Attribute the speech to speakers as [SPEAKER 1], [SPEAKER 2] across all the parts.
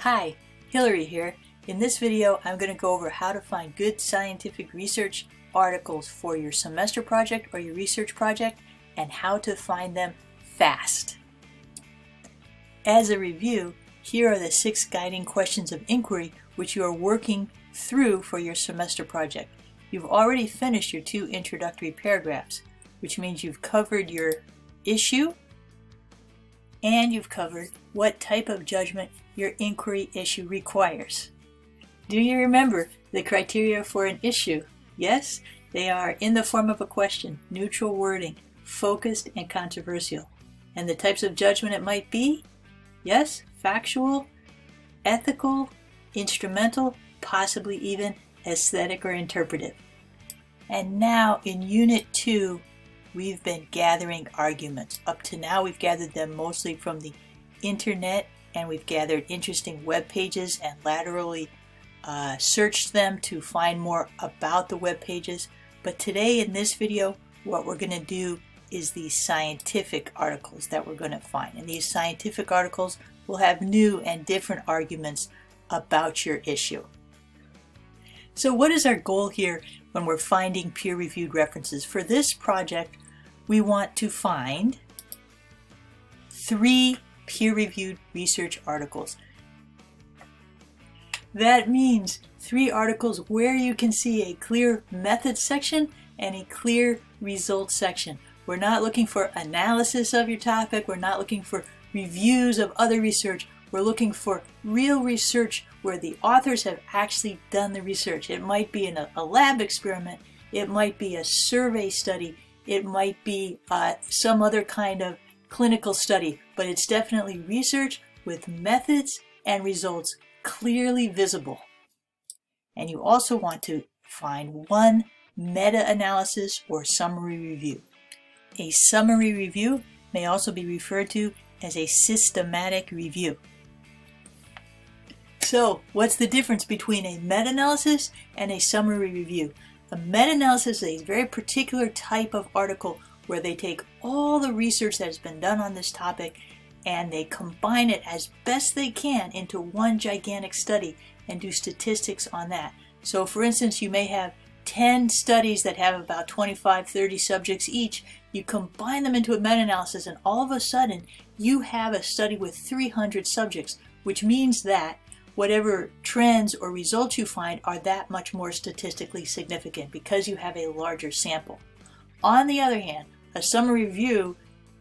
[SPEAKER 1] Hi, Hillary here. In this video, I'm going to go over how to find good scientific research articles for your semester project or your research project and how to find them fast. As a review, here are the six guiding questions of inquiry which you are working through for your semester project. You've already finished your two introductory paragraphs, which means you've covered your issue and you've covered what type of judgment your inquiry issue requires. Do you remember the criteria for an issue? Yes, they are in the form of a question, neutral wording, focused and controversial. And the types of judgment it might be? Yes, factual, ethical, instrumental, possibly even aesthetic or interpretive. And now in Unit 2, we've been gathering arguments. Up to now, we've gathered them mostly from the internet and we've gathered interesting web pages and laterally uh, searched them to find more about the web pages. But today in this video, what we're going to do is the scientific articles that we're going to find. And these scientific articles will have new and different arguments about your issue. So what is our goal here when we're finding peer-reviewed references? For this project, we want to find three peer-reviewed research articles. That means three articles where you can see a clear method section and a clear results section. We're not looking for analysis of your topic. We're not looking for reviews of other research. We're looking for real research where the authors have actually done the research. It might be in a, a lab experiment. It might be a survey study. It might be uh, some other kind of clinical study, but it's definitely research with methods and results clearly visible. And you also want to find one meta-analysis or summary review. A summary review may also be referred to as a systematic review. So, what's the difference between a meta-analysis and a summary review? A meta-analysis is a very particular type of article where they take all the research that has been done on this topic and they combine it as best they can into one gigantic study and do statistics on that. So for instance, you may have 10 studies that have about 25, 30 subjects each. You combine them into a meta-analysis and all of a sudden you have a study with 300 subjects, which means that whatever trends or results you find are that much more statistically significant because you have a larger sample. On the other hand, a summary review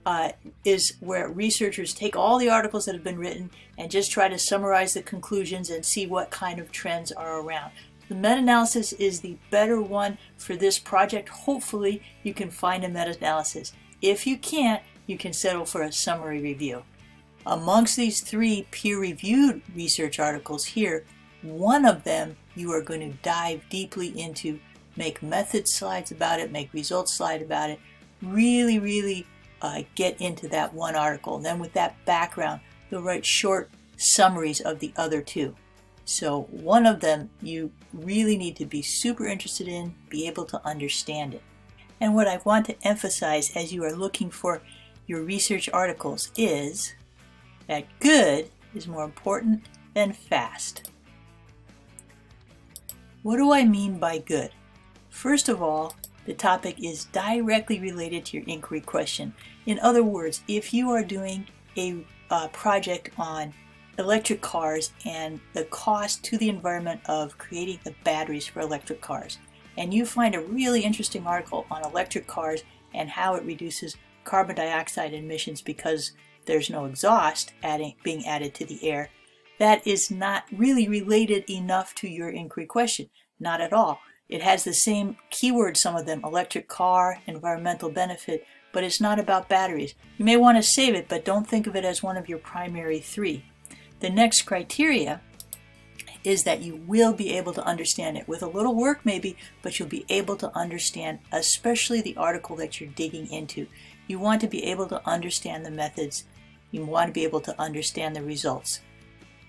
[SPEAKER 1] uh, is where researchers take all the articles that have been written and just try to summarize the conclusions and see what kind of trends are around. The meta-analysis is the better one for this project. Hopefully you can find a meta-analysis. If you can't, you can settle for a summary review. Amongst these three peer-reviewed research articles here, one of them you are going to dive deeply into, make method slides about it, make results slide about it, really, really uh, get into that one article. And then with that background, you'll write short summaries of the other two. So one of them you really need to be super interested in, be able to understand it. And what I want to emphasize as you are looking for your research articles is that good is more important than fast. What do I mean by good? First of all, the topic is directly related to your inquiry question. In other words, if you are doing a uh, project on electric cars and the cost to the environment of creating the batteries for electric cars, and you find a really interesting article on electric cars and how it reduces carbon dioxide emissions because there's no exhaust adding, being added to the air, that is not really related enough to your inquiry question. Not at all. It has the same keywords, some of them, electric car, environmental benefit, but it's not about batteries. You may want to save it, but don't think of it as one of your primary three. The next criteria is that you will be able to understand it. With a little work maybe, but you'll be able to understand especially the article that you're digging into. You want to be able to understand the methods. You want to be able to understand the results.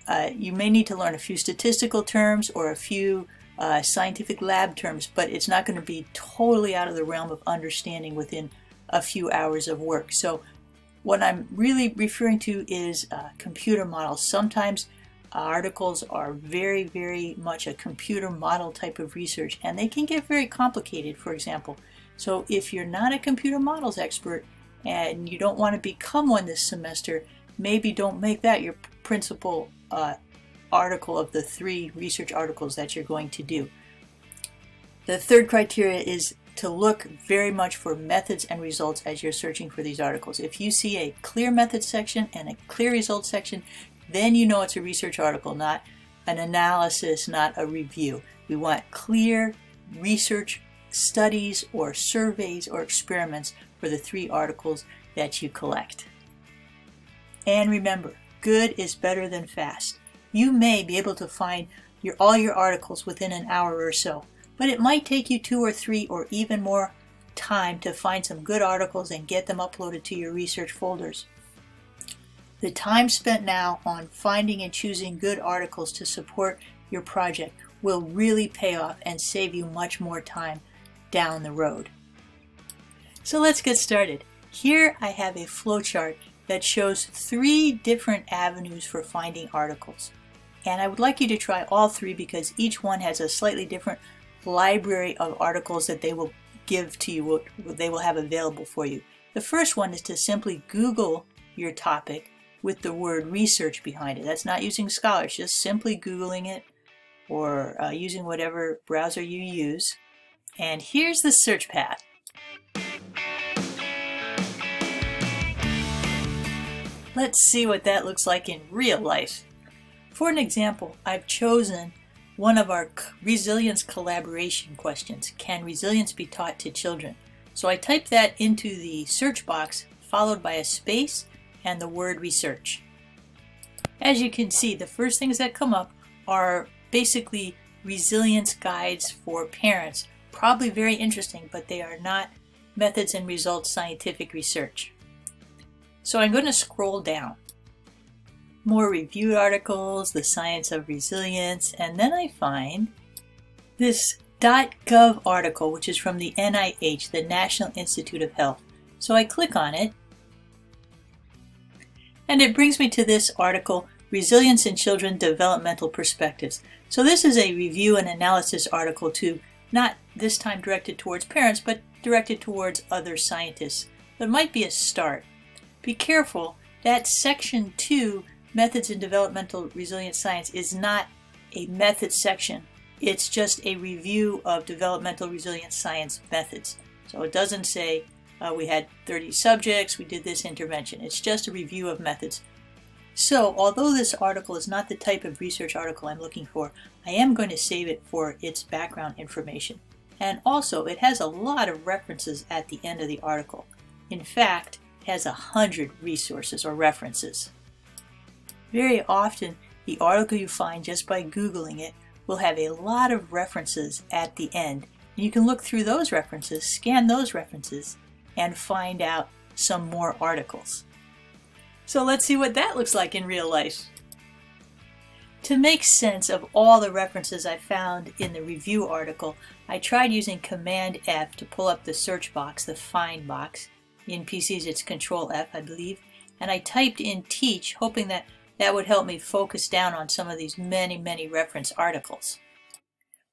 [SPEAKER 1] Uh, you may need to learn a few statistical terms or a few uh, scientific lab terms, but it's not going to be totally out of the realm of understanding within a few hours of work. So what I'm really referring to is uh, computer models. Sometimes articles are very, very much a computer model type of research and they can get very complicated, for example. So if you're not a computer models expert and you don't want to become one this semester, maybe don't make that your principal uh, article of the three research articles that you're going to do. The third criteria is to look very much for methods and results as you're searching for these articles. If you see a clear methods section and a clear results section, then you know it's a research article, not an analysis, not a review. We want clear research studies or surveys or experiments for the three articles that you collect. And remember, good is better than fast. You may be able to find your, all your articles within an hour or so, but it might take you two or three or even more time to find some good articles and get them uploaded to your research folders. The time spent now on finding and choosing good articles to support your project will really pay off and save you much more time down the road. So let's get started. Here I have a flowchart that shows three different avenues for finding articles. And I would like you to try all three because each one has a slightly different library of articles that they will give to you, they will have available for you. The first one is to simply Google your topic with the word research behind it. That's not using Scholars, just simply Googling it or uh, using whatever browser you use. And here's the search path. Let's see what that looks like in real life. For an example, I've chosen one of our resilience collaboration questions. Can resilience be taught to children? So I type that into the search box followed by a space and the word research. As you can see, the first things that come up are basically resilience guides for parents. Probably very interesting, but they are not methods and results scientific research. So I'm going to scroll down. More reviewed articles, the science of resilience, and then I find this .gov article, which is from the NIH, the National Institute of Health. So I click on it, and it brings me to this article, Resilience in Children Developmental Perspectives. So this is a review and analysis article too, not this time directed towards parents, but directed towards other scientists. But it might be a start. Be careful, that section 2, Methods in Developmental Resilience Science, is not a method section. It's just a review of developmental resilience science methods. So it doesn't say uh, we had 30 subjects, we did this intervention. It's just a review of methods. So, although this article is not the type of research article I'm looking for, I am going to save it for its background information. And also, it has a lot of references at the end of the article. In fact, it has a hundred resources or references. Very often, the article you find just by Googling it will have a lot of references at the end. You can look through those references, scan those references, and find out some more articles. So let's see what that looks like in real life. To make sense of all the references I found in the review article, I tried using Command F to pull up the search box, the find box. In PCs it's Control F, I believe. And I typed in teach, hoping that that would help me focus down on some of these many, many reference articles.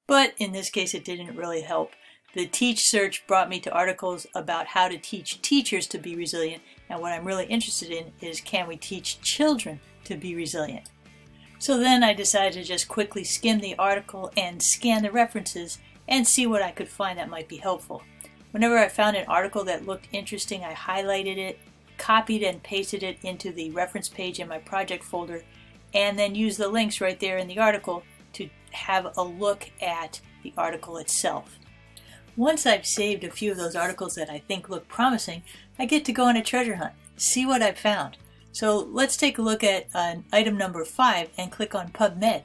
[SPEAKER 1] But in this case it didn't really help. The Teach search brought me to articles about how to teach teachers to be resilient, and what I'm really interested in is can we teach children to be resilient? So then I decided to just quickly skim the article and scan the references and see what I could find that might be helpful. Whenever I found an article that looked interesting, I highlighted it, copied and pasted it into the reference page in my project folder, and then use the links right there in the article to have a look at the article itself. Once I've saved a few of those articles that I think look promising, I get to go on a treasure hunt, see what I've found. So let's take a look at uh, item number 5 and click on PubMed.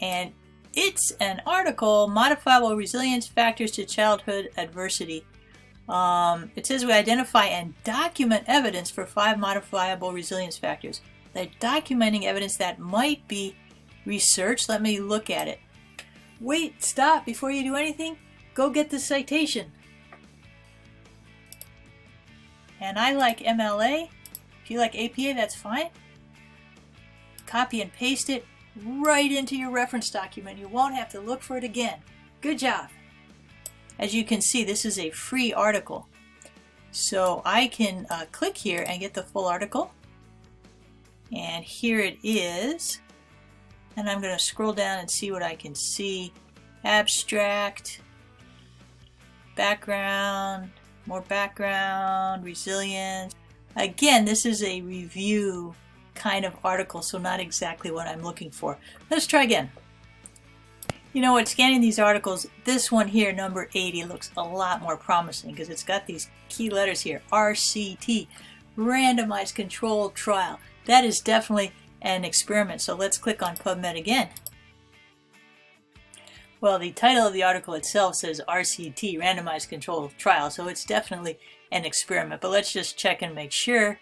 [SPEAKER 1] And it's an article, Modifiable Resilience Factors to Childhood Adversity. Um, it says we identify and document evidence for five modifiable resilience factors. They're documenting evidence that might be research. Let me look at it. Wait, stop before you do anything. Go get the citation. And I like MLA. If you like APA, that's fine. Copy and paste it right into your reference document. You won't have to look for it again. Good job. As you can see, this is a free article. So I can uh, click here and get the full article. And here it is. And I'm going to scroll down and see what I can see. Abstract, background, more background, resilience. Again, this is a review kind of article, so not exactly what I'm looking for. Let's try again. You know what, scanning these articles, this one here, number 80, looks a lot more promising because it's got these key letters here, RCT, Randomized Controlled Trial. That is definitely an experiment, so let's click on PubMed again. Well, the title of the article itself says RCT, Randomized Controlled Trial, so it's definitely an experiment. But let's just check and make sure.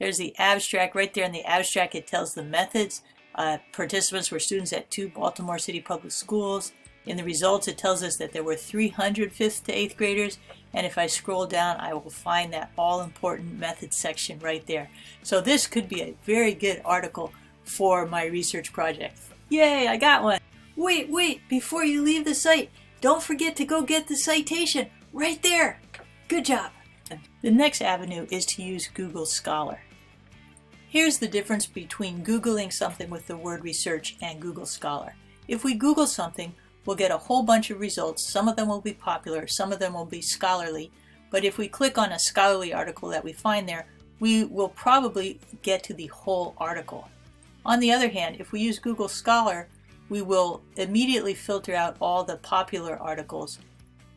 [SPEAKER 1] There's the abstract. Right there in the abstract, it tells the methods. Uh, participants were students at two Baltimore City public schools. In the results, it tells us that there were 300 5th to 8th graders. And if I scroll down, I will find that all-important methods section right there. So this could be a very good article for my research project. Yay, I got one. Wait, wait, before you leave the site, don't forget to go get the citation right there. Good job. The next avenue is to use Google Scholar. Here's the difference between Googling something with the word research and Google Scholar. If we Google something, we'll get a whole bunch of results. Some of them will be popular, some of them will be scholarly. But if we click on a scholarly article that we find there, we will probably get to the whole article. On the other hand, if we use Google Scholar, we will immediately filter out all the popular articles,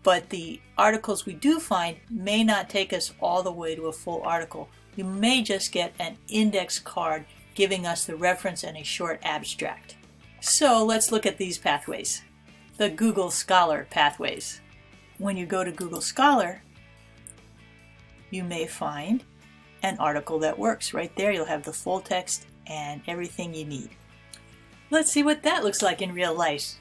[SPEAKER 1] but the articles we do find may not take us all the way to a full article. We may just get an index card giving us the reference and a short abstract. So let's look at these pathways. The Google Scholar pathways. When you go to Google Scholar, you may find an article that works. Right there, you'll have the full text and everything you need. Let's see what that looks like in real life.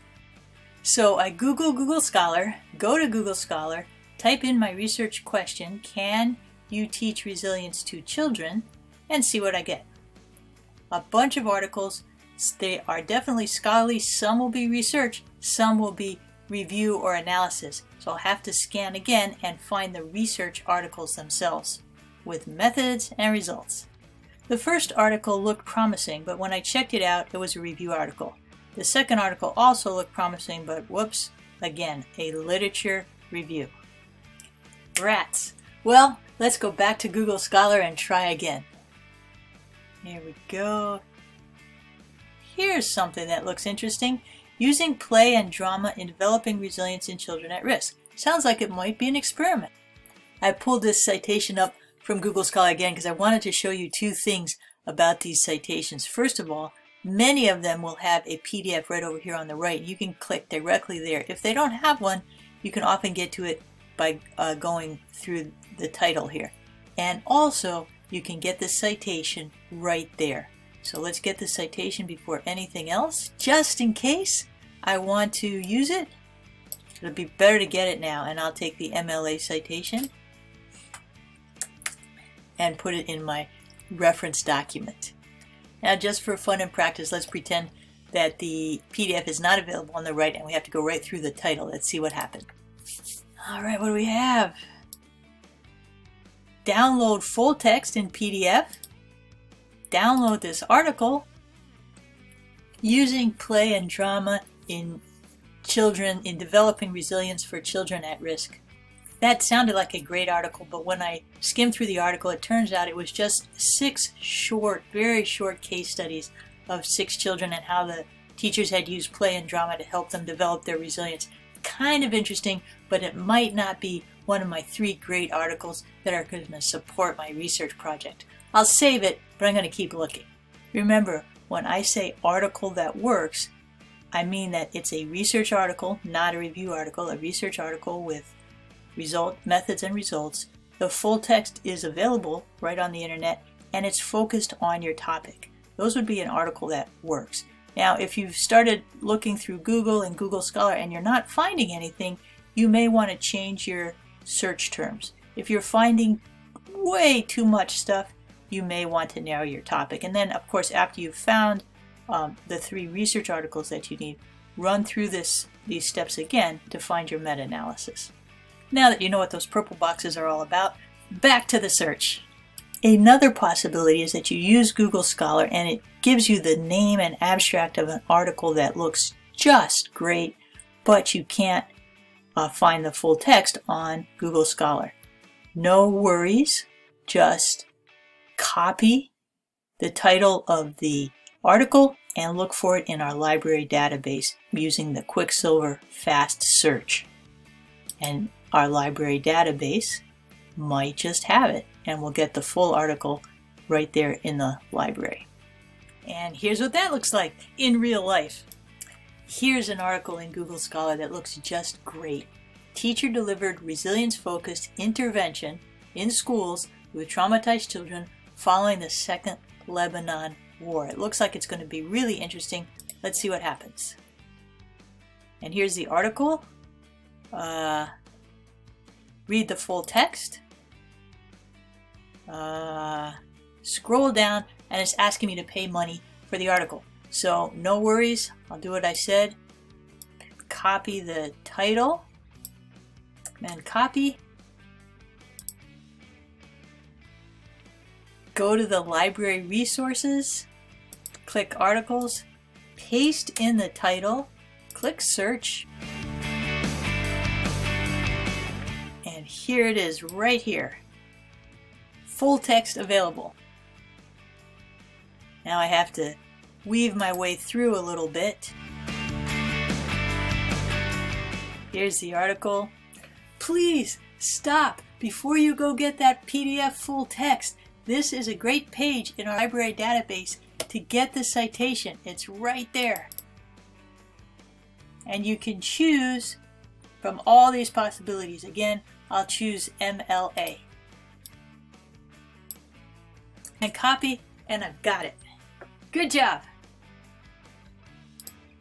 [SPEAKER 1] So I Google Google Scholar, go to Google Scholar, type in my research question, can you teach resilience to children, and see what I get. A bunch of articles, they are definitely scholarly, some will be research, some will be review or analysis. So I'll have to scan again and find the research articles themselves with methods and results. The first article looked promising, but when I checked it out, it was a review article. The second article also looked promising, but whoops, again, a literature review. Rats. Well, let's go back to Google Scholar and try again. Here we go. Here's something that looks interesting. Using play and drama in developing resilience in children at risk. Sounds like it might be an experiment. I pulled this citation up from Google Scholar again because I wanted to show you two things about these citations. First of all, many of them will have a PDF right over here on the right. You can click directly there. If they don't have one, you can often get to it by uh, going through the title here. And also, you can get the citation right there. So let's get the citation before anything else. Just in case I want to use it, it'll be better to get it now. And I'll take the MLA citation and put it in my reference document. Now just for fun and practice, let's pretend that the PDF is not available on the right and we have to go right through the title. Let's see what happened. All right, what do we have? Download full text in PDF. Download this article using play and drama in children in developing resilience for children at risk. That sounded like a great article, but when I skimmed through the article, it turns out it was just six short, very short case studies of six children and how the teachers had used play and drama to help them develop their resilience. Kind of interesting, but it might not be one of my three great articles that are going to support my research project. I'll save it, but I'm going to keep looking. Remember, when I say article that works, I mean that it's a research article, not a review article, a research article with result methods and results. The full text is available right on the internet and it's focused on your topic. Those would be an article that works. Now, if you've started looking through Google and Google Scholar and you're not finding anything, you may want to change your search terms. If you're finding way too much stuff, you may want to narrow your topic. And then, of course, after you've found um, the three research articles that you need, run through this these steps again to find your meta-analysis. Now that you know what those purple boxes are all about, back to the search. Another possibility is that you use Google Scholar and it gives you the name and abstract of an article that looks just great, but you can't uh, find the full text on Google Scholar. No worries, just copy the title of the article and look for it in our library database using the Quicksilver Fast Search. And our library database might just have it and we'll get the full article right there in the library. And here's what that looks like in real life. Here's an article in Google Scholar that looks just great. Teacher delivered resilience focused intervention in schools with traumatized children following the Second Lebanon War. It looks like it's going to be really interesting. Let's see what happens. And here's the article. Uh, read the full text. Uh, scroll down and it's asking me to pay money for the article. So no worries, I'll do what I said. Copy the title and copy. Go to the library resources, click articles, paste in the title, click search, and here it is right here. Full text available. Now I have to weave my way through a little bit. Here's the article. Please stop before you go get that PDF full text. This is a great page in our library database to get the citation. It's right there. And you can choose from all these possibilities. Again, I'll choose MLA. And copy, and I've got it. Good job!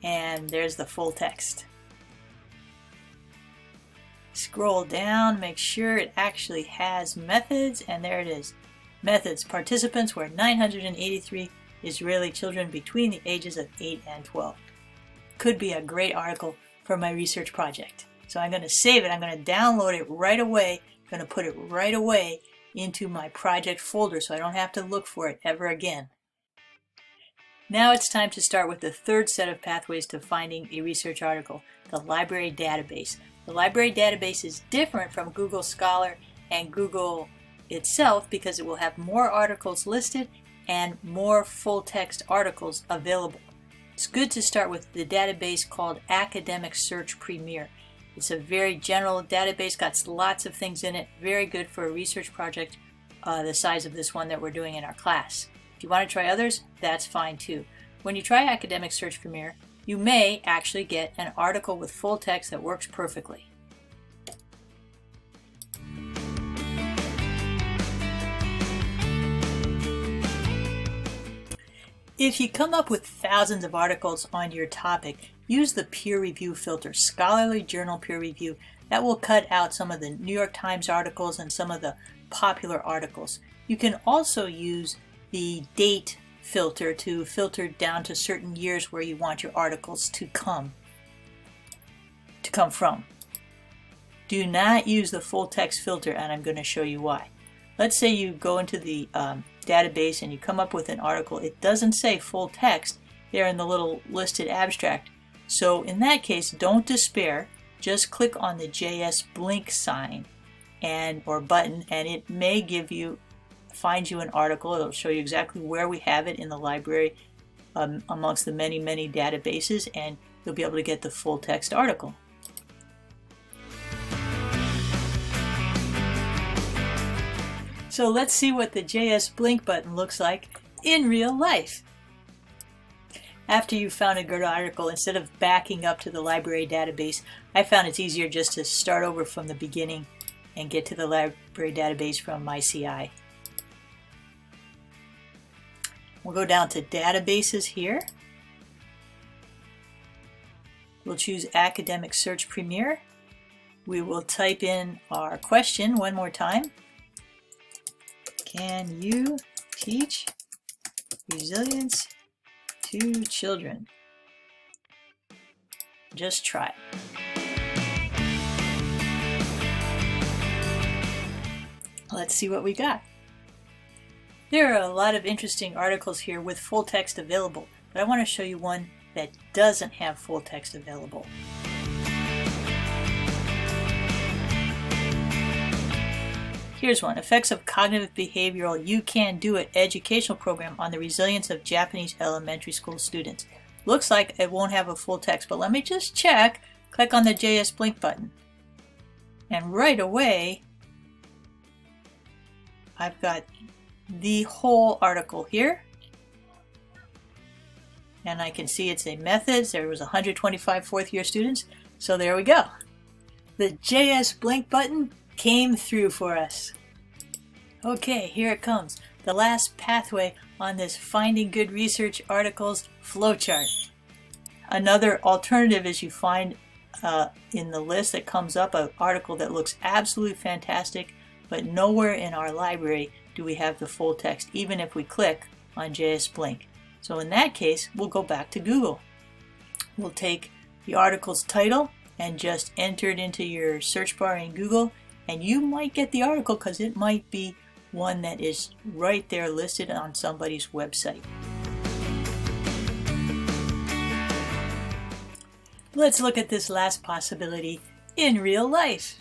[SPEAKER 1] And there's the full text. Scroll down, make sure it actually has methods, and there it is. Methods. Participants were 983 Israeli children between the ages of 8 and 12. Could be a great article for my research project. So I'm going to save it. I'm going to download it right away. I'm going to put it right away into my project folder so I don't have to look for it ever again. Now it's time to start with the third set of pathways to finding a research article, the library database. The library database is different from Google Scholar and Google itself because it will have more articles listed and more full text articles available. It's good to start with the database called Academic Search Premier. It's a very general database, got lots of things in it, very good for a research project uh, the size of this one that we're doing in our class. If you want to try others, that's fine too. When you try Academic Search Premier, you may actually get an article with full text that works perfectly. If you come up with thousands of articles on your topic, use the peer review filter, scholarly journal peer review. That will cut out some of the New York Times articles and some of the popular articles. You can also use the date filter to filter down to certain years where you want your articles to come to come from. Do not use the full text filter and I'm going to show you why. Let's say you go into the um, database and you come up with an article. It doesn't say full text there in the little listed abstract. So in that case, don't despair. Just click on the JS Blink sign and or button and it may give you find you an article. It'll show you exactly where we have it in the library um, amongst the many, many databases, and you'll be able to get the full text article. So let's see what the JS Blink button looks like in real life. After you found a good article, instead of backing up to the library database, I found it's easier just to start over from the beginning and get to the library database from MyCI. We'll go down to databases here. We'll choose Academic Search Premier. We will type in our question one more time. Can you teach resilience to children? Just try. Let's see what we got. There are a lot of interesting articles here with full text available, but I want to show you one that doesn't have full text available. Here's one, Effects of Cognitive Behavioral You Can Do It Educational Program on the Resilience of Japanese Elementary School Students. Looks like it won't have a full text, but let me just check. Click on the JS Blink button. And right away, I've got the whole article here. And I can see it's a methods. There was 125 fourth year students. So there we go. The JS Blink button came through for us. Okay, here it comes. The last pathway on this Finding Good Research Articles flowchart. Another alternative is you find uh, in the list that comes up an article that looks absolutely fantastic, but nowhere in our library do we have the full text, even if we click on JS Blink. So in that case, we'll go back to Google. We'll take the article's title and just enter it into your search bar in Google, and you might get the article because it might be one that is right there listed on somebody's website. Let's look at this last possibility in real life.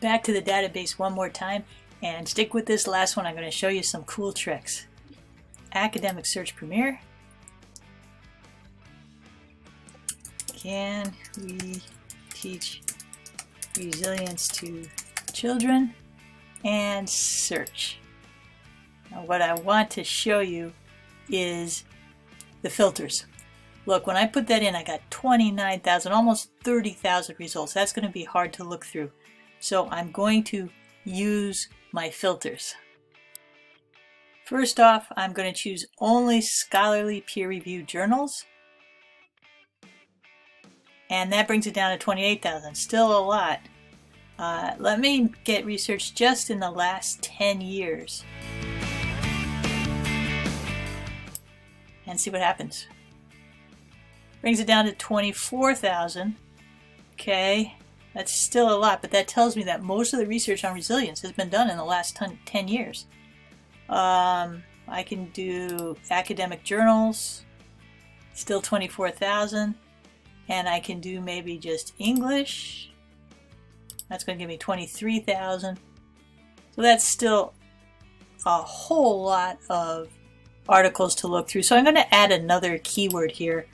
[SPEAKER 1] Back to the database one more time and stick with this last one. I'm going to show you some cool tricks. Academic Search Premier. Can we teach resilience to children? and search. Now what I want to show you is the filters. Look, when I put that in, I got 29,000, almost 30,000 results. That's going to be hard to look through. So I'm going to use my filters. First off, I'm going to choose only scholarly peer-reviewed journals. And that brings it down to 28,000. Still a lot. Uh, let me get research just in the last 10 years and see what happens. Brings it down to 24,000. Okay, that's still a lot, but that tells me that most of the research on resilience has been done in the last 10 years. Um, I can do academic journals, still 24,000. And I can do maybe just English, that's going to give me 23,000. So that's still a whole lot of articles to look through. So I'm going to add another keyword here.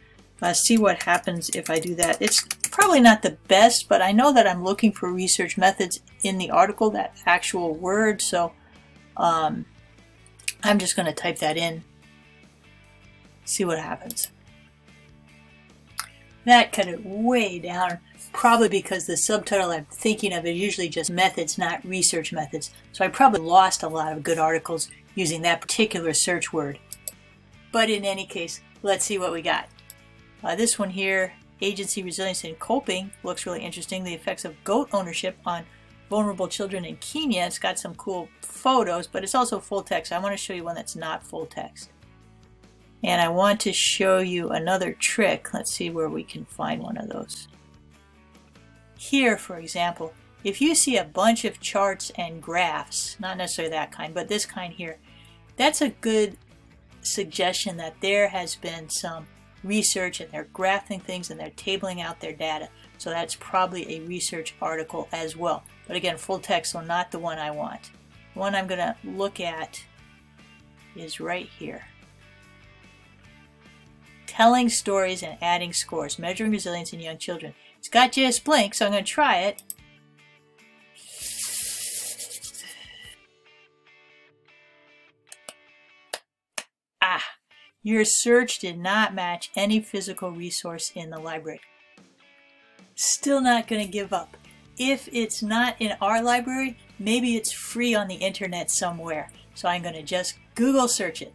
[SPEAKER 1] Uh, see what happens if I do that. It's probably not the best, but I know that I'm looking for research methods in the article, that actual word. So um, I'm just going to type that in, see what happens. That cut it way down probably because the subtitle I'm thinking of is usually just methods, not research methods. So I probably lost a lot of good articles using that particular search word. But in any case, let's see what we got. Uh, this one here, Agency Resilience and Coping, looks really interesting. The effects of goat ownership on vulnerable children in Kenya. It's got some cool photos, but it's also full text. I want to show you one that's not full text. And I want to show you another trick. Let's see where we can find one of those. Here, for example, if you see a bunch of charts and graphs, not necessarily that kind, but this kind here, that's a good suggestion that there has been some research and they're graphing things and they're tabling out their data. So that's probably a research article as well. But again, full text, so not the one I want. The one I'm going to look at is right here. Telling stories and adding scores, measuring resilience in young children. It's got JS Blink, so I'm going to try it. Your search did not match any physical resource in the library. Still not going to give up. If it's not in our library, maybe it's free on the internet somewhere. So I'm going to just Google search it.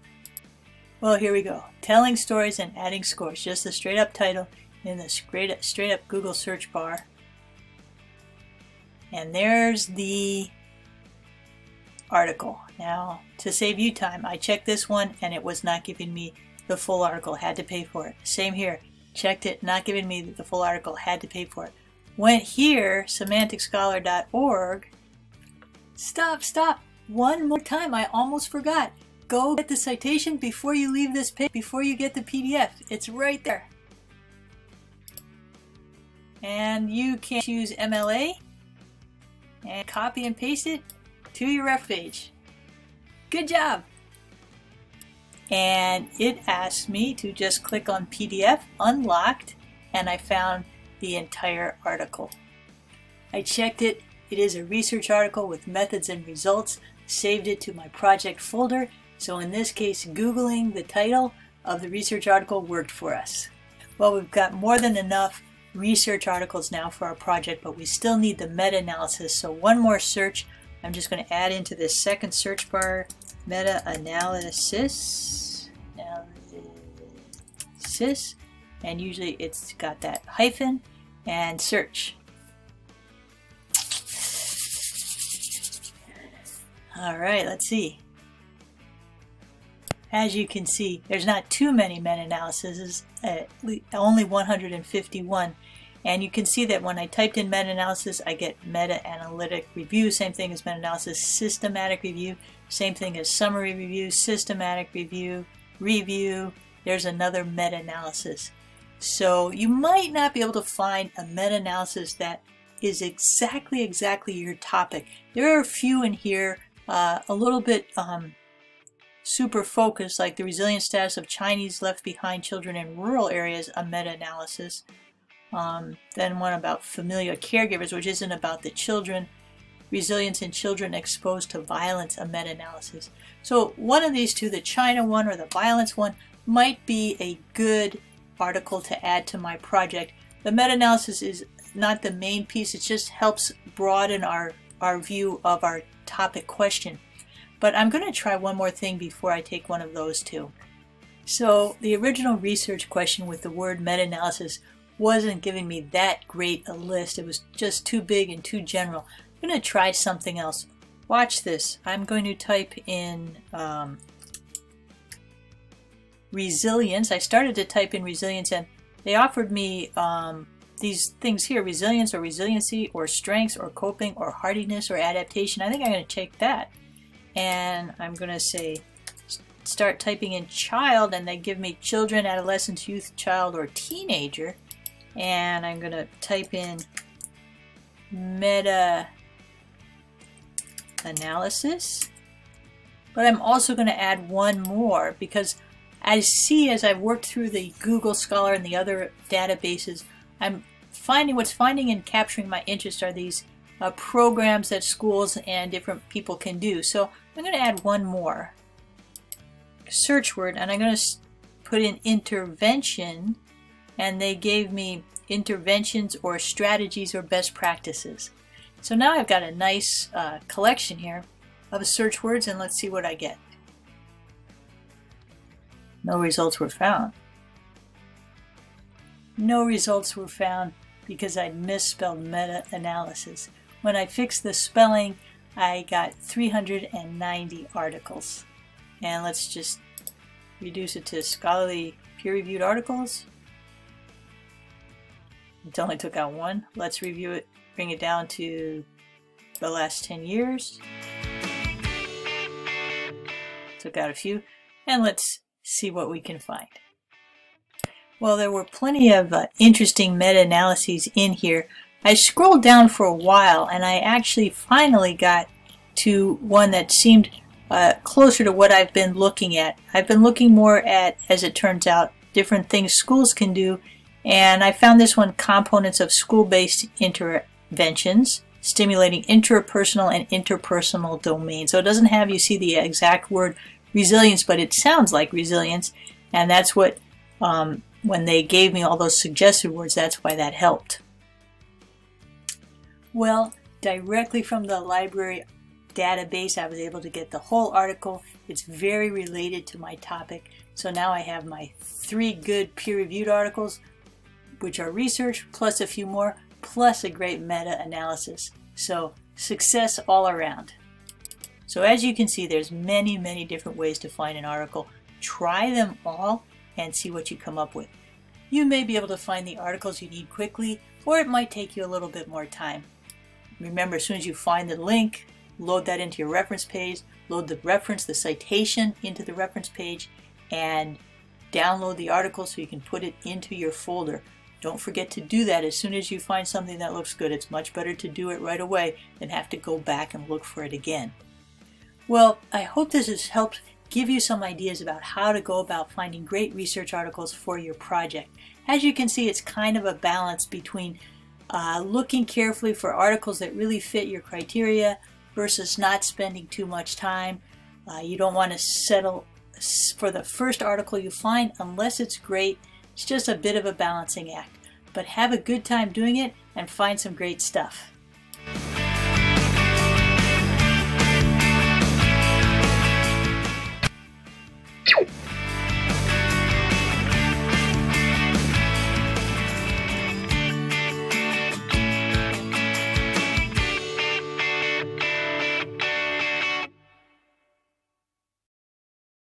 [SPEAKER 1] Well, here we go. Telling stories and adding scores. Just the straight up title in the straight up, straight up Google search bar. And there's the article. Now, to save you time, I checked this one and it was not giving me the full article, had to pay for it. Same here, checked it, not giving me the full article, had to pay for it. Went here, semanticscholar.org. Stop, stop, one more time, I almost forgot. Go get the citation before you leave this page, before you get the PDF. It's right there. And you can choose MLA and copy and paste it to your ref page. Good job! And it asked me to just click on PDF, unlocked, and I found the entire article. I checked it. It is a research article with methods and results, saved it to my project folder. So in this case, Googling the title of the research article worked for us. Well, we've got more than enough research articles now for our project, but we still need the meta-analysis. So one more search. I'm just going to add into this second search bar meta-analysis. Analysis. And usually it's got that hyphen and search. All right, let's see. As you can see, there's not too many meta-analyses, uh, only 151. And you can see that when I typed in meta-analysis, I get meta-analytic review, same thing as meta-analysis, systematic review, same thing as summary review, systematic review, review. There's another meta-analysis. So you might not be able to find a meta-analysis that is exactly, exactly your topic. There are a few in here, uh, a little bit um, super focused, like the resilient status of Chinese left behind children in rural areas, a meta-analysis. Um, then one about familial caregivers, which isn't about the children. Resilience in children exposed to violence, a meta-analysis. So one of these two, the China one or the violence one, might be a good article to add to my project. The meta-analysis is not the main piece, it just helps broaden our, our view of our topic question. But I'm going to try one more thing before I take one of those two. So the original research question with the word meta-analysis wasn't giving me that great a list. It was just too big and too general. I'm going to try something else. Watch this. I'm going to type in um, resilience. I started to type in resilience and they offered me um, these things here, resilience or resiliency or strengths or coping or hardiness or adaptation. I think I'm going to take that and I'm going to say start typing in child and they give me children, adolescents, youth, child, or teenager. And I'm going to type in meta analysis. But I'm also going to add one more because I see as I've worked through the Google Scholar and the other databases, I'm finding what's finding and capturing my interest are these uh, programs that schools and different people can do. So I'm going to add one more search word and I'm going to put in intervention and they gave me interventions or strategies or best practices. So now I've got a nice uh, collection here of search words and let's see what I get. No results were found. No results were found because I'd misspelled meta-analysis. When I fixed the spelling, I got 390 articles. And let's just reduce it to scholarly peer-reviewed articles. It only took out one. Let's review it, bring it down to the last 10 years. Took out a few. And let's see what we can find. Well, there were plenty of uh, interesting meta-analyses in here. I scrolled down for a while and I actually finally got to one that seemed uh, closer to what I've been looking at. I've been looking more at, as it turns out, different things schools can do and I found this one, Components of School-Based Interventions, Stimulating Interpersonal and Interpersonal Domains. So it doesn't have you see the exact word resilience, but it sounds like resilience. And that's what, um, when they gave me all those suggested words, that's why that helped. Well, directly from the library database, I was able to get the whole article. It's very related to my topic. So now I have my three good peer-reviewed articles, which are research plus a few more, plus a great meta-analysis. So success all around. So as you can see, there's many, many different ways to find an article. Try them all and see what you come up with. You may be able to find the articles you need quickly, or it might take you a little bit more time. Remember, as soon as you find the link, load that into your reference page, load the reference, the citation into the reference page, and download the article so you can put it into your folder. Don't forget to do that as soon as you find something that looks good. It's much better to do it right away than have to go back and look for it again. Well, I hope this has helped give you some ideas about how to go about finding great research articles for your project. As you can see, it's kind of a balance between uh, looking carefully for articles that really fit your criteria versus not spending too much time. Uh, you don't want to settle for the first article you find unless it's great. It's just a bit of a balancing act. But have a good time doing it and find some great stuff.